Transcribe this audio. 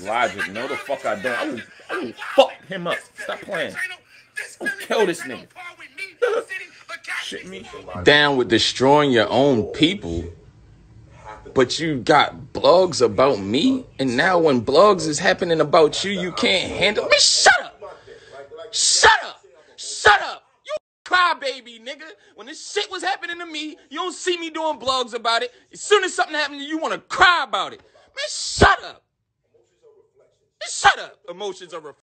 Logik, no the fuck I don't. I will, I will fuck him up. Stop playing. I'll kill this nigga. Shit me. down with destroying your own people, but you got blogs about me, and now when blogs is happening about you, you can't handle me. Shut up! Shut up! Shut up! You crybaby, nigga. When this shit was happening to me, you don't see me doing blogs about it. As soon as something happens to you, you want to cry about it. Shut up! Shut up! Emotions are reflections.